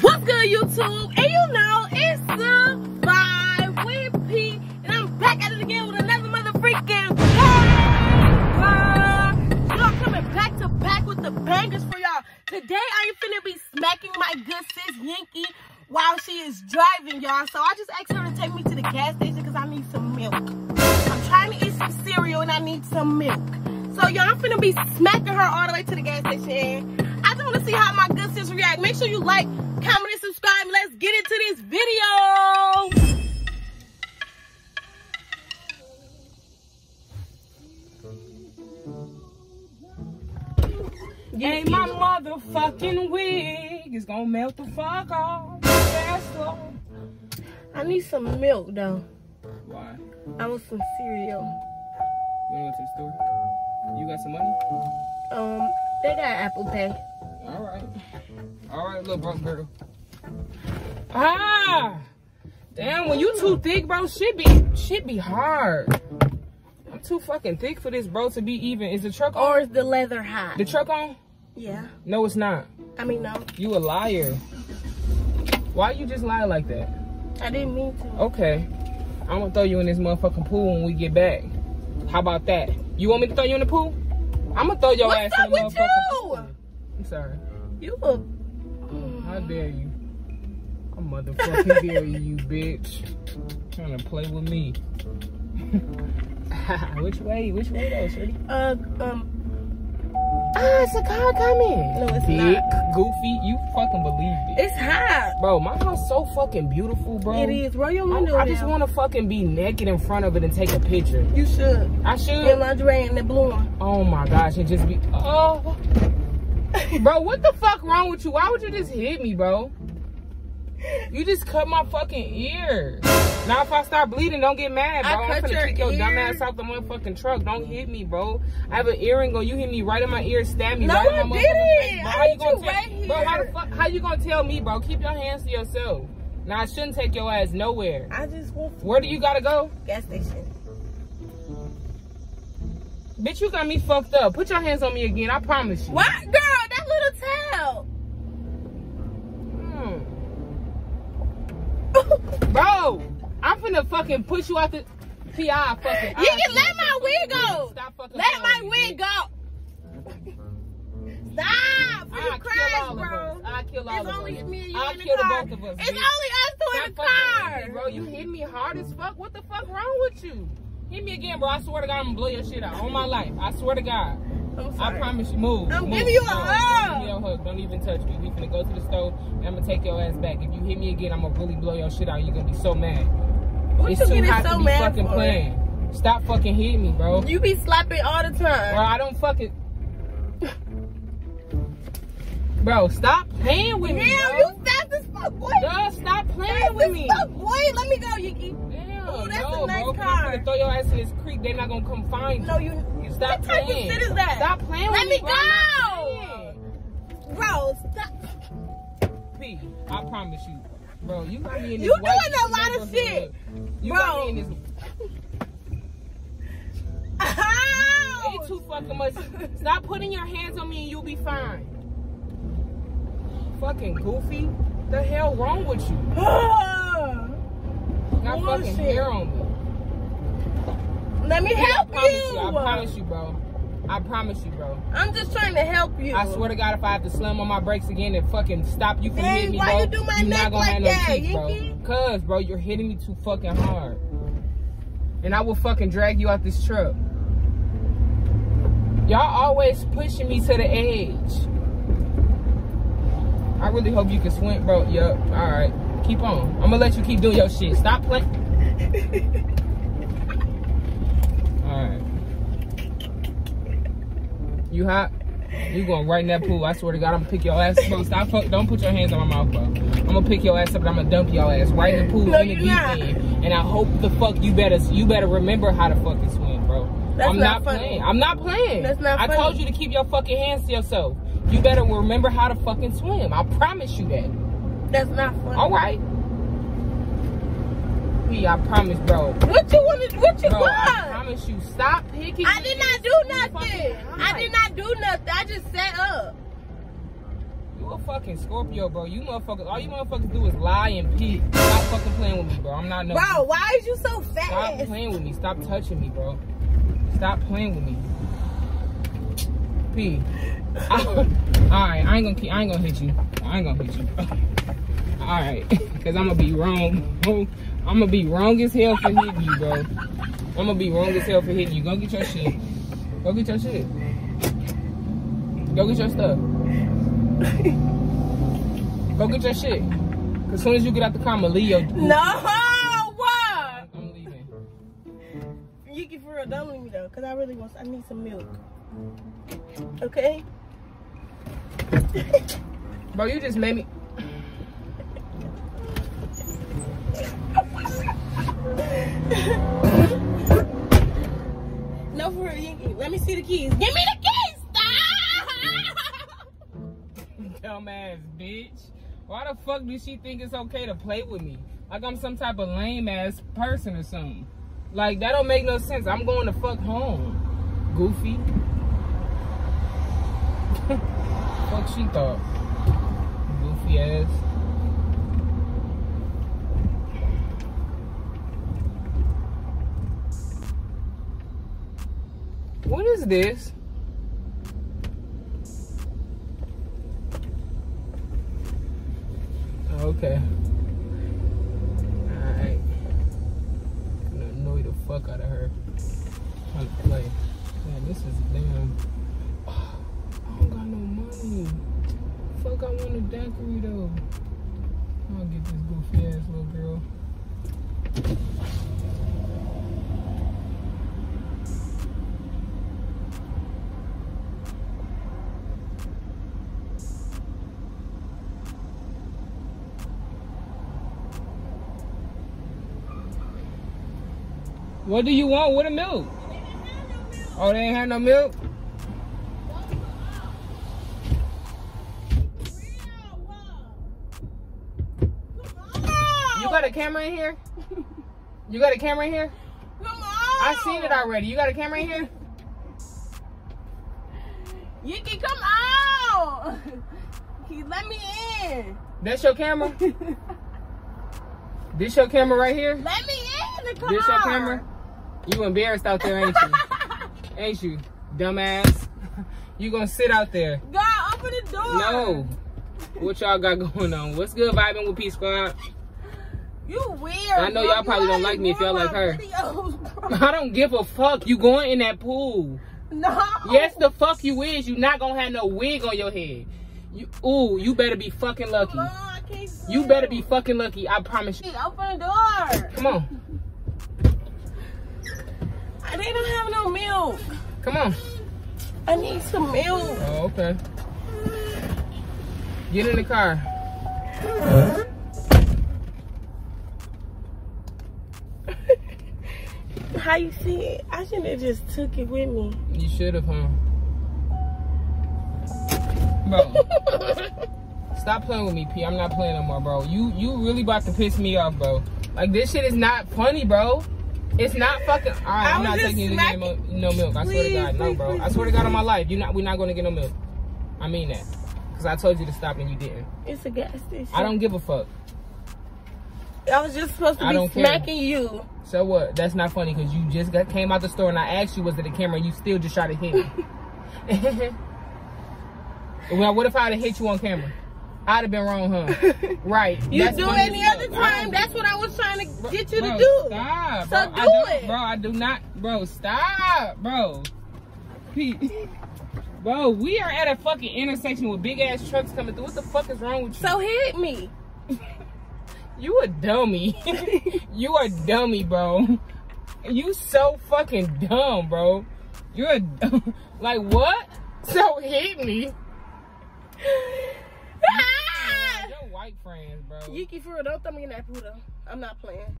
What's good, YouTube? And you know, it's the vibe with P, and I'm back at it again with another mother freaking banger. Y'all coming back to back with the bangers for y'all. Today, I ain't finna be smacking my good sis Yankee while she is driving, y'all. So I just asked her to take me to the gas station because I need some milk. I'm trying to eat some cereal and I need some milk. So y'all, I'm finna be smacking her all the way to the gas station. I just want to see how my good sis react. Make sure you like, comment, and subscribe. Let's get into this video. Ain't my motherfucking wig is gonna melt the fuck off. I need some milk though. Why? I want some cereal. You wanna go to the store? You got some money? Um, they got Apple Pay. Alright. Alright, little broke girl. Ah! Damn, when you too thick, bro, shit be shit be hard. I'm too fucking thick for this, bro, to be even. Is the truck on? Or is the leather hot? The truck on? Yeah. No, it's not. I mean, no, You a liar. Why you just lie like that? I didn't mean to. Okay. I'm gonna throw you in this motherfucking pool when we get back. How about that? You want me to throw you in the pool? I'm gonna throw your What's ass up in the with motherfucking you? I'm sorry. You a How dare you? I motherfucking dare you, you bitch. Trying to play with me. Which way? Which way though, shorty? uh um. Ah, it's a car coming. No, it's Dick, not. goofy. You fucking believe it. It's hot. Bro, my house so fucking beautiful, bro. It is. Roll your I, window I just want to fucking be naked in front of it and take a picture. You should. I should? Your lingerie and the blue one. Oh my gosh, it just be. Oh. Bro, what the fuck wrong with you? Why would you just hit me, bro? You just cut my fucking ear. Now if I start bleeding, don't get mad, bro. I I'm cut gonna your kick your dumb ass out the motherfucking truck. Don't hit me, bro. I have an earring on. You hit me right in my ear, stab me No, right I in my didn't. Bro, how you gonna you tell, right bro? How the fuck? How you gonna tell me, bro? Keep your hands to yourself. Now I shouldn't take your ass nowhere. I just want Where do you gotta go? gas station. Bitch, you got me fucked up. Put your hands on me again. I promise you. What, girl? That little tail. Hmm. Bro, I'm finna fucking push you out the PI fucking. You can let my wig go. Stop fucking Let my me, wig go. Stop! For I'll you kill crash, all of bro. us. I'll kill all It's of only us. me and you I'll in the kill the car. both of us, It's bitch. only us two in the car. me, Bro, you hit me hard as fuck. What the fuck wrong with you? Hit me again, bro. I swear to God, I'm gonna blow your shit out. On my life. I swear to God. I promise you. Move. I'm move. giving you a hug. Don't give me a hug. Don't even touch me. We finna go to the stove and I'm gonna take your ass back. If you hit me again, I'm gonna really blow your shit out. You're gonna be so mad. What it's you too hot so to be mad fucking for? playing. Stop fucking hitting me, bro. You be slapping all the time. Bro. I don't fucking. Bro, stop playing with me. Damn, you fast as fuck, boy. Duh, stop playing Fast with me. fuck, boy. Let me go, Yuki. Damn, Ooh, that's no, a nice bro. If car. I'm gonna throw your ass in this creek. They're not gonna come find you. No, you. Stop what type of shit is that? Stop playing Let with me Let me. go. Bro, stop. P, I promise you. Bro, you got me in this You doing a lot of neighborhood. You Bro. got me in this. Ow. Ain't too fucking much. Stop putting your hands on me and you'll be fine. Fucking goofy. The hell wrong with you? Got fucking hair on me. Let me help I you. you. I promise you, bro. I promise you, bro. I'm just trying to help you. I swear to God, if I have to slam on my brakes again and fucking stop you from Dang, hitting me, why bro, you do my you're neck not gonna like have no that, teeth, bro. Yinky? Cause, bro, you're hitting me too fucking hard. And I will fucking drag you out this truck. Y'all always pushing me to the edge. I really hope you can swim, bro. Yup. All right. Keep on. I'm gonna let you keep doing your shit. Stop playing. All right. You hot? You going right in that pool. I swear to God, I'm gonna pick your ass up. Stop, fuck- don't put your hands on my mouth, bro. I'm gonna pick your ass up and I'm gonna dump your ass right in the pool No, in the deep end. And I hope the fuck you better, you better remember how to fucking swim, bro. That's I'm not funny. playing. I'm not playing. That's not I funny. told you to keep your fucking hands to yourself. You better remember how to fucking swim. I promise you that. That's not funny. All right. I promise, bro. What you want to? What you Bro, want? Promise you. Stop picking. I did not do nothing. I did not do nothing. I just set up. You a fucking Scorpio, bro. You motherfuckers, all you motherfuckers do is lie and pee. Stop fucking playing with me, bro. I'm not no. Bro, why is you so fast? Stop playing with me. Stop touching me, bro. Stop playing with me. P. Alright, I ain't gonna keep, I ain't gonna hit you. I ain't gonna hit you. Alright, cause I'm gonna be wrong. I'm gonna be wrong as hell for hitting you, bro. I'm gonna be wrong as hell for hitting you. Go get your shit. Go get your shit. Go get your stuff. Go get your shit. As soon as you get out the car, I'ma leave your. No, what? I'm leaving. Yuki, for real, don't leave me though, cause I really want. I need some milk. Okay. Bro, you just made me. No, for real. Let me see the keys. Give me the keys. Dumbass bitch. Why the fuck does she think it's okay to play with me? Like I'm some type of lame ass person or something. Like that don't make no sense. I'm going to fuck home. Goofy. fuck she thought. Goofy ass. What is this? Okay. Alright. Annoy the fuck out of her. Trying to play. Man, this is damn. I don't got no money. Fuck, I want a daiquiri though. I'll get this goofy ass little girl. What do you want with a milk? Oh, they ain't had no milk? You got a camera in here? You got a camera in here? Come on. I seen it already. You got a camera in here? Yuki, come out! He let me in. That's your camera? This your camera right here? Let me in the car. This your camera? You embarrassed out there, ain't you? ain't you? Dumbass. You gonna sit out there. God, open the door. No. What y'all got going on? What's good vibing with Peace Squad? You weird. I know y'all probably don't like me if y'all like her. videos. I don't give a fuck. You going in that pool. No. Yes, the fuck you is. You not gonna have no wig on your head. You, ooh, you better be fucking lucky. Come on, I can't You better be fucking lucky. I promise you. Open the door. Come on. They don't have no milk. Come on. I need some milk. Oh, okay. Get in the car. How you see it? I shouldn't have just took it with me. You should have, huh? Bro. Stop playing with me, P. I'm not playing no more, bro. You you really about to piss me off, bro. Like this shit is not funny, bro. It's not fucking. All right, I'm not taking you to get no, no milk. I swear to God, no, bro. please, I swear to God on my life, you not. We're not gonna get no milk. I mean that, cause I told you to stop and you didn't. It's a gas station. I don't give a fuck. I was just supposed to I be don't care. smacking you. So what? That's not funny because you just got came out the store and I asked you was it a camera and you still just tried to hit me. well, what if I had hit you on camera? I'd have been wrong, huh? Right. You That's do any other time. That's what I was trying to Bro, get you bro, to do. Stop, So bro. Do don't- it. Bro, I do not. Bro, stop, bro. Pete. Bro, we are at a fucking intersection with big ass trucks coming through. What the fuck is wrong with you? So hit me. You a dummy. you a dummy, bro. You so fucking dumb, bro. You're a dumb. Like what? So hit me. Friends, bro. Yuki, for real, don't throw me in that though. I'm not playing.